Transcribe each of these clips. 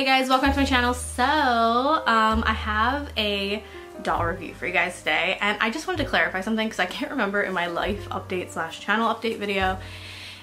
Hey guys, welcome to my channel. So, um, I have a doll review for you guys today and I just wanted to clarify something because I can't remember in my life update slash channel update video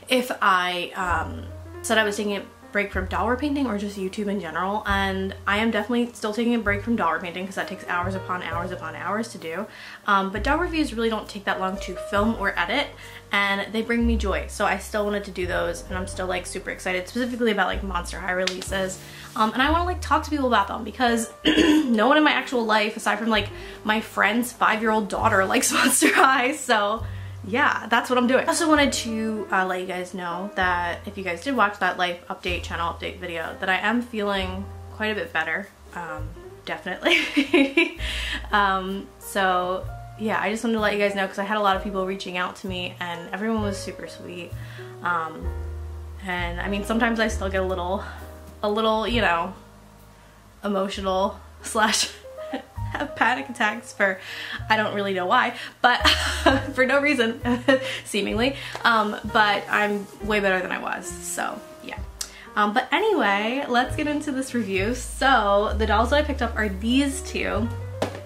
if I um, said I was taking a break from doll repainting or just YouTube in general and I am definitely still taking a break from doll repainting because that takes hours upon hours upon hours to do. Um, but doll reviews really don't take that long to film or edit and they bring me joy. So I still wanted to do those and I'm still like super excited specifically about like Monster High releases. Um, and I want to like talk to people about them because no one in my actual life aside from like my friend's five-year-old daughter likes Monster High so yeah, that's what I'm doing. I also wanted to uh, let you guys know that if you guys did watch that life update, channel update video, that I am feeling quite a bit better, um, definitely. um, so yeah, I just wanted to let you guys know because I had a lot of people reaching out to me and everyone was super sweet. Um, and I mean, sometimes I still get a little, a little, you know, emotional slash have panic attacks for I don't really know why, but for no reason, seemingly. Um, but I'm way better than I was, so yeah. Um, but anyway, let's get into this review. So the dolls that I picked up are these two.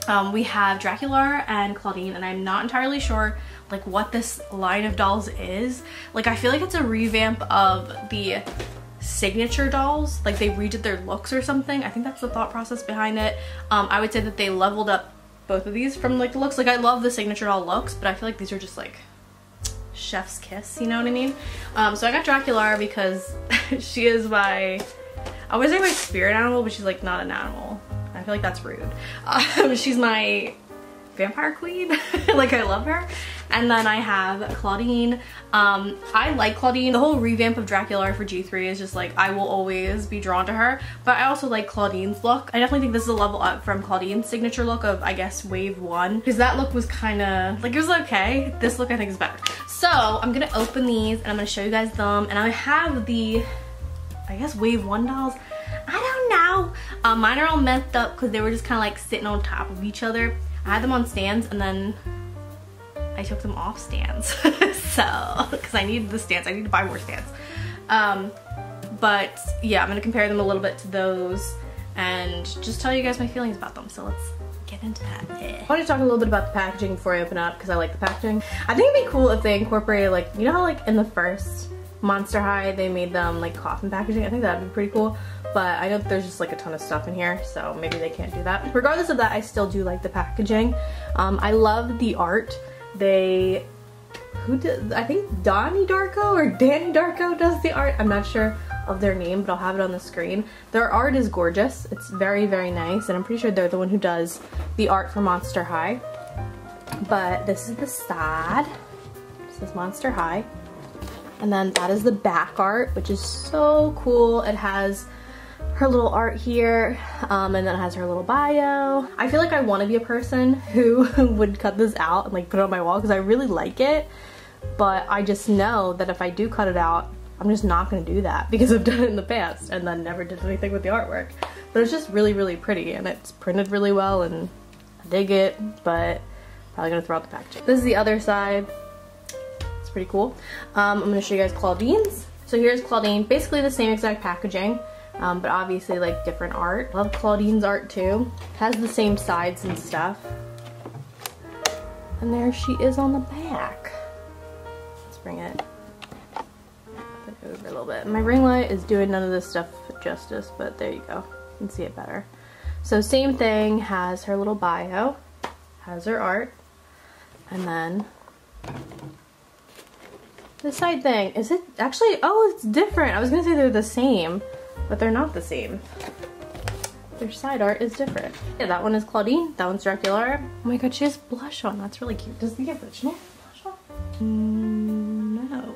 Um, we have Draculaura and Clawdeen, and I'm not entirely sure like what this line of dolls is. Like I feel like it's a revamp of the signature dolls like they redid their looks or something. I think that's the thought process behind it. Um i would say that they leveled up both of these from like the looks. Like i love the signature doll looks but i feel like these are just like chef's kiss you know what i mean? Um so i got draculaura because she is my i would say my spirit animal but she's like not an animal. I feel like that's rude. Um, she's my vampire queen. Like i love her and then I have Clawdeen. Um, I like Clawdeen. The whole revamp of Dracula for G3 is just like, I will always be drawn to her. But I also like Clawdeen's look. I definitely think this is a level up from Clawdeen's signature look of, I guess, wave one. Because that look was kind of, like it was okay. This look I think is better. So I'm going to open these and I'm going to show you guys them. And I have the, I guess, wave one dolls. I don't know. Um, mine are all messed up because they were just kind of like sitting on top of each other. I had them on stands and then I took them off stands. so, because I need the stands. I need to buy more stands. Um, but yeah, I'm to compare them a little bit to those and just tell you guys my feelings about them. So let's get into that. I want to talk a little bit about the packaging before I open up because I like the packaging. I think it'd be cool if they incorporated like, you know how like in the first Monster High they made them like coffin packaging? I think that'd be pretty cool. But I know there's just like a ton of stuff in here, so maybe they can't do that. Regardless of that, I still do like the packaging. Um, I love the art they who did I think Donnie Darko or Danny Darko does the art. I'm not sure of their name, but I'll have it on the screen. Their art is gorgeous. It's very, very nice, and I'm pretty sure they're the one who does the art for Monster High. But this is the side. This is Monster High. And then that is the back art, which is so cool. It has her little art here um, and then it has her little bio. I feel like I want to be a person who would cut this out and like put it on my wall because I really like it but I just know that if I do cut it out I'm just not going to do that because I've done it in the past and then never did anything with the artwork. But it's just really really pretty and it's printed really well and I dig it but probably going to throw out the packaging. This is the other side. It's pretty cool. Um, I'm going to show you guys Clawdeen's. So here's Clawdeen, basically the same exact packaging um, but obviously like different art. Love Clawdeen's art too. Has the same sides and stuff. And there she is on the back. Let's bring it over a little bit. My ring light is doing none of this stuff justice, but there you go. You can see it better. So same thing, has her little bio, has her art, and then the side thing. Is it actually, oh, it's different. I was gonna say they're the same but they're not the same. Their side art is different. Yeah, that one is Clawdeen, that one's Draculaura. Oh my god, she has blush on, that's really cute. Does the original blush on? Mm, no.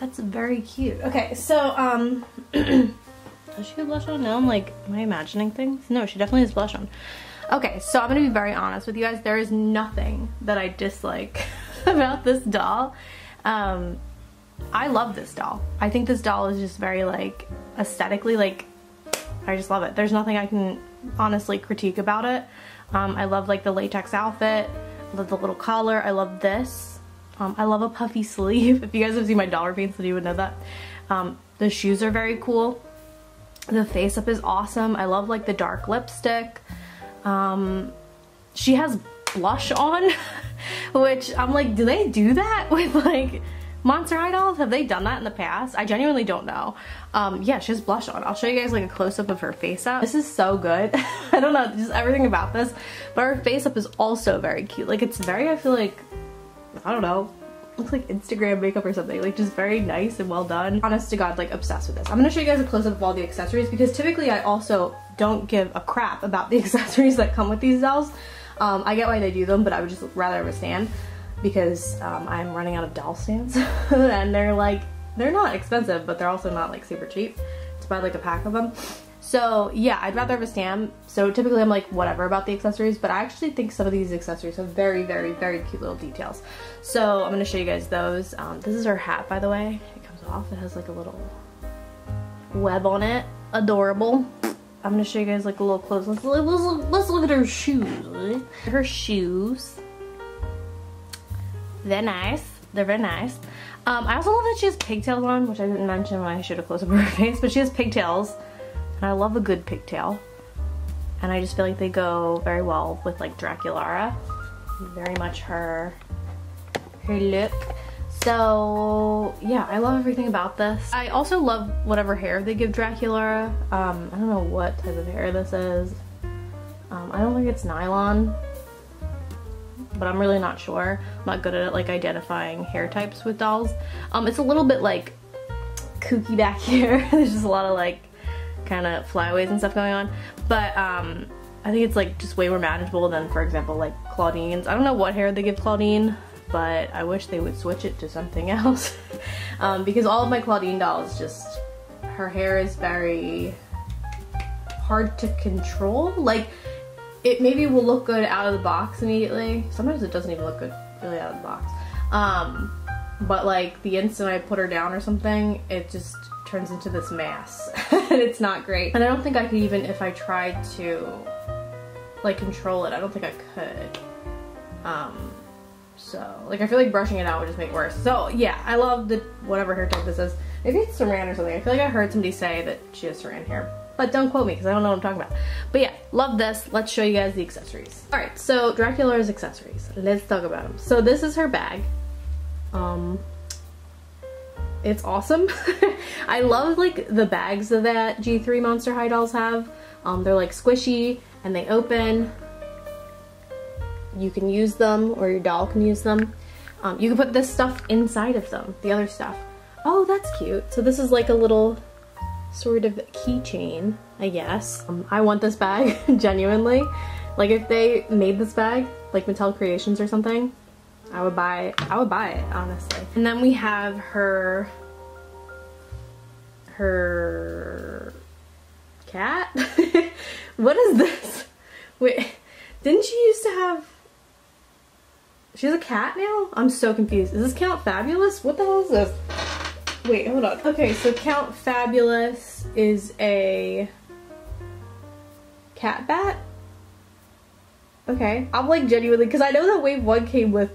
That's very cute. Okay, so, um, does she have blush on? No, I'm like, am I imagining things? No, she definitely has blush on. Okay, so I'm gonna be very honest with you guys. There is nothing that I dislike about this doll. Um, I love this doll. I think this doll is just very like aesthetically like I just love it. There's nothing I can honestly critique about it. Um, I love like the latex outfit. I love the little collar. I love this. Um, I love a puffy sleeve. If you guys have seen my doll repaints then you would know that. Um, the shoes are very cool. The face up is awesome. I love like the dark lipstick. Um, she has blush on, which I'm like, do they do that with like Monster dolls? Have they done that in the past? I genuinely don't know. Um, yeah, she has blush on. I'll show you guys like a close-up of her face up. This is so good. I don't know, just everything about this. But her face up is also very cute. Like it's very, I feel like, I don't know, looks like Instagram makeup or something. Like just very nice and well done. Honest to God, like obsessed with this. I'm gonna show you guys a close up of all the accessories because typically I also don't give a crap about the accessories that come with these dolls. Um, I get why they do them, but I would just rather have a stand because um, I'm running out of doll stands and they're like, they're not expensive, but they're also not like super cheap to buy like a pack of them. So yeah, I'd rather have a stand. So typically I'm like whatever about the accessories, but I actually think some of these accessories have very, very, very cute little details. So I'm gonna show you guys those. Um, this is her hat, by the way. It comes off, it has like a little web on it. Adorable. I'm gonna show you guys like a little close. Let's, let's, let's look at her shoes. Her shoes. They're nice. They're very nice. Um, I also love that she has pigtails on, which I didn't mention when I showed a close up of her face, but she has pigtails. And I love a good pigtail. And I just feel like they go very well with like Draculaura. Very much her, her look. So yeah, I love everything about this. I also love whatever hair they give Draculaura. Um, I don't know what type of hair this is. Um, I don't think it's nylon, but I'm really not sure. I'm not good at like identifying hair types with dolls. Um, it's a little bit like kooky back here. There's just a lot of like kind of flyaways and stuff going on. But um, I think it's like just way more manageable than, for example, like Clawdeen's. I don't know what hair they give Clawdeen, but I wish they would switch it to something else. um, because all of my Clawdeen dolls just, her hair is very hard to control. Like, it maybe will look good out of the box immediately. Sometimes it doesn't even look good really out of the box. Um, but like the instant I put her down or something, it just turns into this mass and it's not great. And I don't think I could even, if I tried to like control it, I don't think I could. Um, so like I feel like brushing it out would just make it worse. So yeah, I love the whatever hair type this is. Maybe it's saran or something. I feel like I heard somebody say that she has saran hair. But don't quote me because I don't know what I'm talking about. But yeah, love this. Let's show you guys the accessories. Alright, so Dracula's accessories. Let's talk about them. So this is her bag. Um, it's awesome. I love like the bags that G3 Monster High dolls have. Um, they're like squishy and they open. You can use them or your doll can use them. Um, you can put this stuff inside of them, the other stuff. Oh, that's cute. So this is like a little sort of keychain, I guess. Um, I want this bag, genuinely. Like if they made this bag, like Mattel Creations or something, I would buy I would buy it honestly. And then we have her her cat. what is this? Wait, didn't she used to have She has a cat now? I'm so confused. Is this Count Fabulous? What the hell is this? Wait, hold on. Okay, so Count Fabulous is a cat bat? Okay. I'm like genuinely, because I know that wave one came with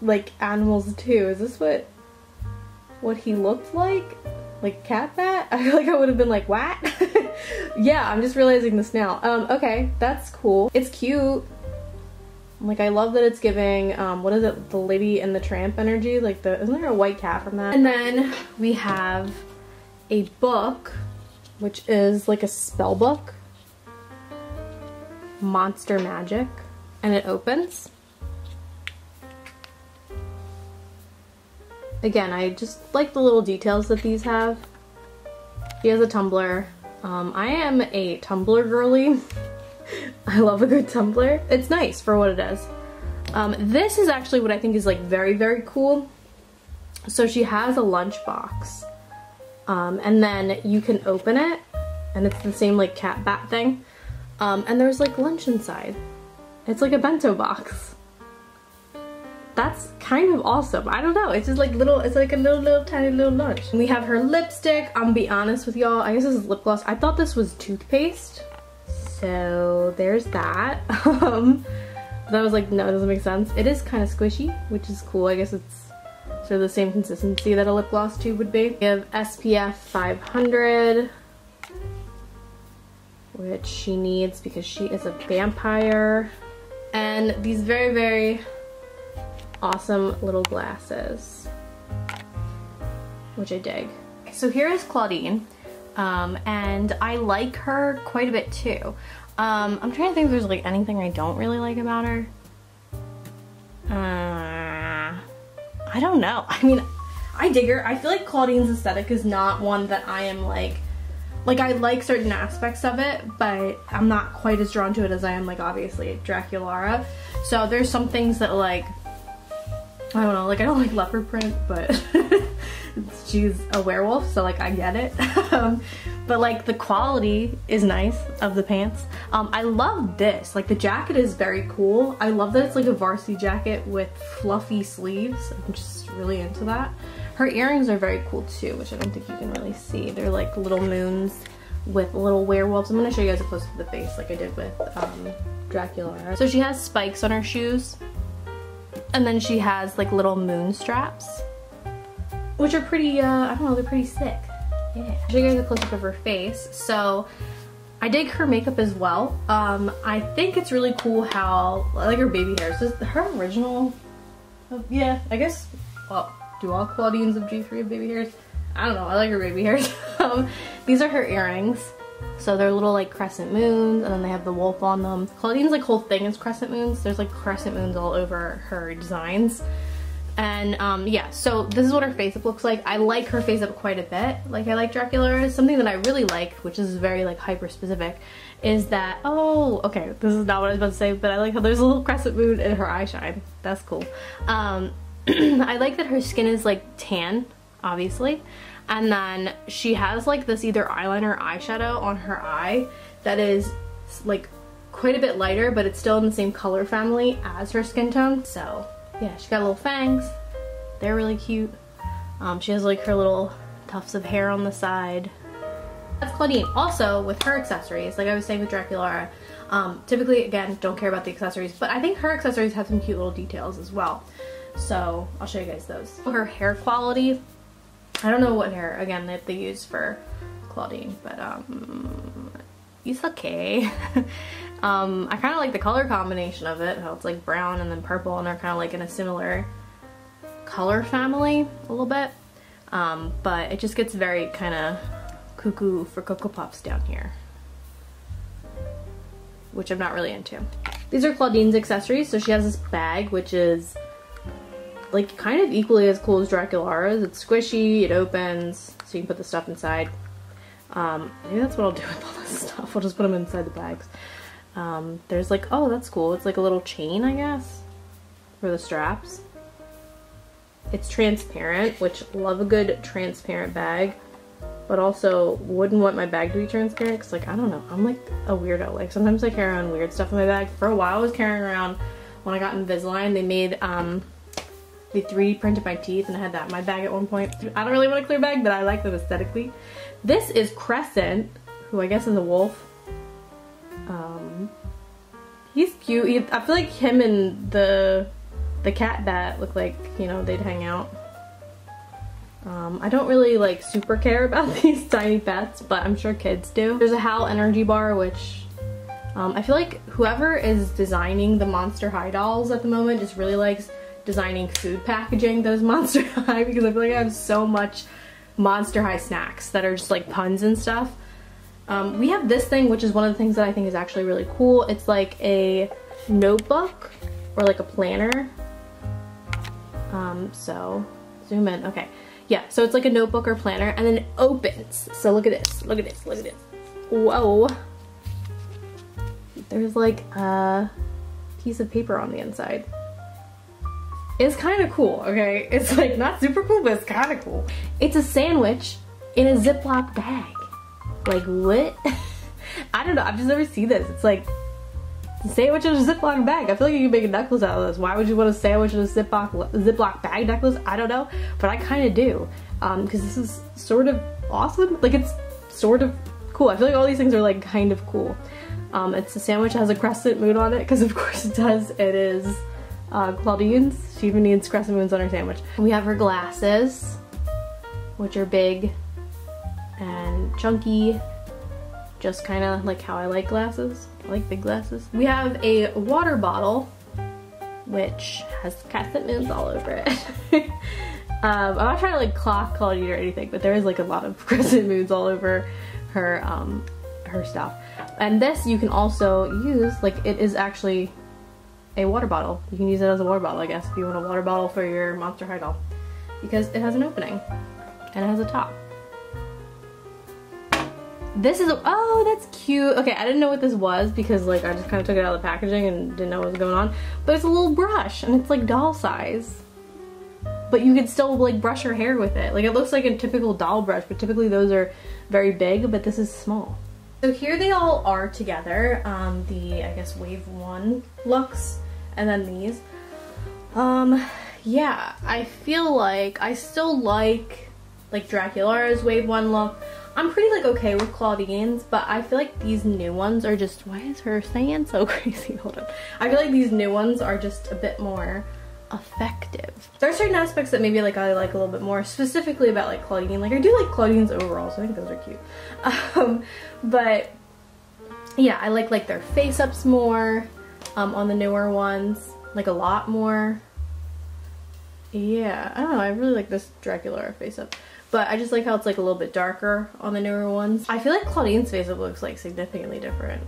like animals too. Is this what what he looked like? Like cat bat? I feel like I would have been like, what? yeah, I'm just realizing this now. Um, okay, that's cool. It's cute. Like I love that it's giving, um, what is it, the Lady and the Tramp energy? Like the, isn't there a white cat from that? And then we have a book, which is like a spell book. Monster Magic. And it opens. Again, I just like the little details that these have. He has a tumbler. Um, I am a tumbler girly. I love a good tumbler. It's nice for what it is. Um, this is actually what I think is like very, very cool. So she has a lunchbox. Um, and then you can open it and it's the same like cat bat thing. Um, and there's like lunch inside. It's like a bento box that's kind of awesome. I don't know. It's just like little, it's like a little, little tiny little lunch. And we have her lipstick. I'm gonna be honest with y'all. I guess this is lip gloss. I thought this was toothpaste. So there's that. um, I was like, no, it doesn't make sense. It is kind of squishy, which is cool. I guess it's sort of the same consistency that a lip gloss tube would be. We have SPF 500. which she needs because she is a vampire. And these very, very awesome little glasses, which I dig. So here is Clawdeen, um, and I like her quite a bit too. Um, I'm trying to think if there's like anything I don't really like about her. Uh, I don't know. I mean, I dig her. I feel like Clawdeen's aesthetic is not one that I am like, like I like certain aspects of it, but I'm not quite as drawn to it as I am like obviously Draculaura. So there's some things that like, I don't know, like I don't like leopard print, but she's a werewolf, so like I get it. um, but like the quality is nice of the pants. Um, I love this, like the jacket is very cool. I love that it's like a varsity jacket with fluffy sleeves. I'm just really into that. Her earrings are very cool too, which I don't think you can really see. They're like little moons with little werewolves. I'm gonna show you guys a close to the face like I did with um, Dracula. So she has spikes on her shoes and then she has like little moon straps which are pretty, uh, I don't know, they're pretty sick. Yeah. I'll show you guys a close-up of her face. So I dig her makeup as well. Um, I think it's really cool how, I like her baby hairs. Is her original, oh, yeah, I guess, well, do all Claudines of G3 have baby hairs? I don't know, I like her baby hairs. um, these are her earrings. So they're little like crescent moons and then they have the wolf on them. Clawdeen's like whole thing is crescent moons. There's like crescent moons all over her designs. And um, yeah, so this is what her face up looks like. I like her face up quite a bit. Like I like Dracula. Something that I really like, which is very like hyper specific, is that, oh, okay, this is not what I was about to say, but I like how there's a little crescent moon in her eye shine. That's cool. Um, I like that her skin is like tan, obviously. And then she has like this either eyeliner or eyeshadow on her eye that is like quite a bit lighter, but it's still in the same color family as her skin tone. So yeah, she got little fangs. They're really cute. Um, she has like her little tufts of hair on the side. That's Clawdeen. Also, with her accessories, like I was saying with Draculaura, um, typically, again, don't care about the accessories, but I think her accessories have some cute little details as well. So I'll show you guys those. Her hair quality, I don't know what hair, again, that they use for Clawdeen, but um, it's okay. um, I kind of like the color combination of it, how it's like brown and then purple and they're kind of like in a similar color family a little bit. Um, but it just gets very kind of cuckoo for Cocoa Puffs down here, which I'm not really into. These are Clawdeen's accessories. So she has this bag, which is like kind of equally as cool as Draculaura's. It's squishy, it opens, so you can put the stuff inside. Um, maybe that's what I'll do with all this stuff. I'll just put them inside the bags. Um, there's like, oh, that's cool. It's like a little chain, I guess, for the straps. It's transparent, which love a good transparent bag, but also wouldn't want my bag to be transparent because like, I don't know, I'm like a weirdo. Like sometimes I carry around weird stuff in my bag. For a while I was carrying around, when I got Invisalign, they made, um, they 3D printed my teeth and I had that in my bag at one point. I don't really want a clear bag, but I like them aesthetically. This is Crescent, who I guess is a wolf. Um, he's cute. He, I feel like him and the the cat bat look like, you know, they'd hang out. Um, I don't really like super care about these tiny pets, but I'm sure kids do. There's a HAL energy bar, which um, I feel like whoever is designing the Monster High dolls at the moment just really likes designing food packaging those Monster High because I feel like I have so much Monster High snacks that are just like puns and stuff. Um, we have this thing, which is one of the things that I think is actually really cool. It's like a notebook or like a planner. Um, so zoom in. Okay. Yeah, so it's like a notebook or planner and then it opens. So look at this. Look at this. Look at this. Whoa. There's like a piece of paper on the inside. It's kind of cool, okay? It's like not super cool, but it's kind of cool. It's a sandwich in a Ziploc bag. Like what? I don't know, I've just never seen this. It's like sandwich in a Ziploc bag. I feel like you can make a necklace out of this. Why would you want a sandwich in a Ziploc, Ziploc bag necklace? I don't know, but I kind of do. Um, Because this is sort of awesome. Like it's sort of cool. I feel like all these things are like kind of cool. Um, it's a sandwich that has a crescent moon on it because of course it does. It is uh, Clawdeen's. She even needs crescent moons on her sandwich. We have her glasses, which are big and chunky, just kind of like how I like glasses. I like big glasses. We have a water bottle, which has crescent moons all over it. um, I'm not trying to like clock quality or anything, but there is like a lot of crescent moons all over her um, her stuff. And this you can also use, like it is actually a water bottle. You can use it as a water bottle, I guess, if you want a water bottle for your Monster High doll. Because it has an opening and it has a top. This is, oh, that's cute. Okay, I didn't know what this was because like I just kind of took it out of the packaging and didn't know what was going on. But it's a little brush and it's like doll size. But you could still like brush your hair with it. Like it looks like a typical doll brush, but typically those are very big, but this is small. So here they all are together. Um, the, I guess, wave one looks and then these. Um, yeah, I feel like I still like like Draculaura's wave one look. I'm pretty like okay with Clawdeen's, but I feel like these new ones are just, why is her saying so crazy? Hold on. I feel like these new ones are just a bit more effective. There are certain aspects that maybe like I like a little bit more, specifically about like Clawdeen. Like I do like Clawdeen's overall, so I think those are cute. Um, but yeah, I like like their face ups more um, on the newer ones, like a lot more. Yeah, I don't know, I really like this Dracula face up. But I just like how it's like a little bit darker on the newer ones. I feel like Clawdeen's face up looks like significantly different.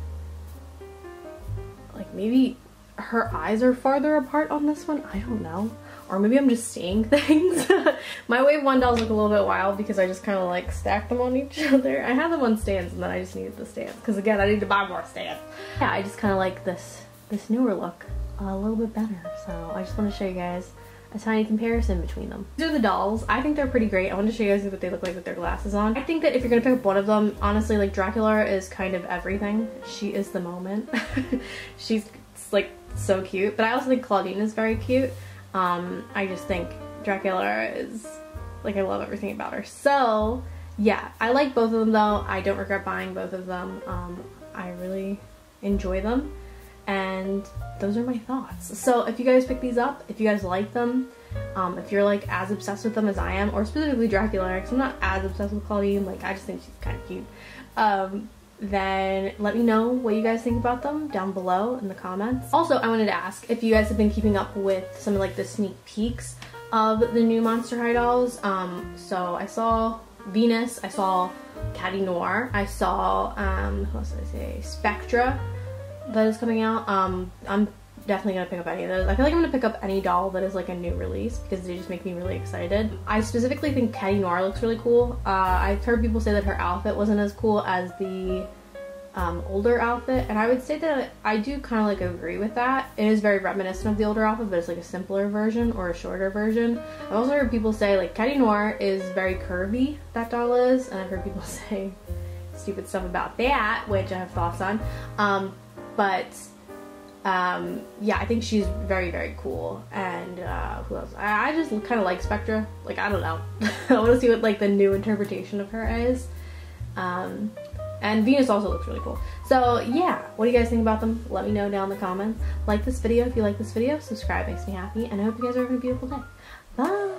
Like maybe her eyes are farther apart on this one. I don't know. Or maybe I'm just seeing things. My wave one dolls look a little bit wild because I just kind of like stacked them on each other. I have them on stands and then I just needed the stands because again I need to buy more stands. Yeah, I just kind of like this this newer look a little bit better. So I just want to show you guys a tiny comparison between them. These are the dolls. I think they're pretty great. I want to show you guys what they look like with their glasses on. I think that if you're to pick up one of them, honestly, like Dracula is kind of everything. She is the moment. She's like so cute. But I also think Clawdeen is very cute. Um, I just think Dracula is, like I love everything about her. So yeah, I like both of them though. I don't regret buying both of them. Um, I really enjoy them and those are my thoughts. So if you guys pick these up, if you guys like them, um, if you're like as obsessed with them as I am, or specifically Dracula, because I'm not as obsessed with Clawdeen, like I just think she's kind of cute, um, then let me know what you guys think about them down below in the comments. Also, I wanted to ask if you guys have been keeping up with some of like the sneak peeks of the new Monster High dolls. Um, so I saw Venus, I saw Catty Noir, I saw, um, what else did I say, Spectra, that is coming out. Um, I'm definitely gonna pick up any of those. I feel like I'm gonna pick up any doll that is like a new release because they just make me really excited. I specifically think Catty Noir looks really cool. Uh, I've heard people say that her outfit wasn't as cool as the um, older outfit and I would say that I do kind of like agree with that. It is very reminiscent of the older outfit but it's like a simpler version or a shorter version. I've also heard people say like Catty Noir is very curvy, that doll is, and I've heard people say stupid stuff about that, which I have thoughts on. Um, but um, yeah, I think she's very, very cool. And uh, who else? I, I just kind of like Spectra. Like, I don't know. I want to see what like the new interpretation of her is. Um, and Venus also looks really cool. So yeah, what do you guys think about them? Let me know down in the comments. Like this video if you like this video. Subscribe makes me happy. And I hope you guys are having a beautiful day. Bye!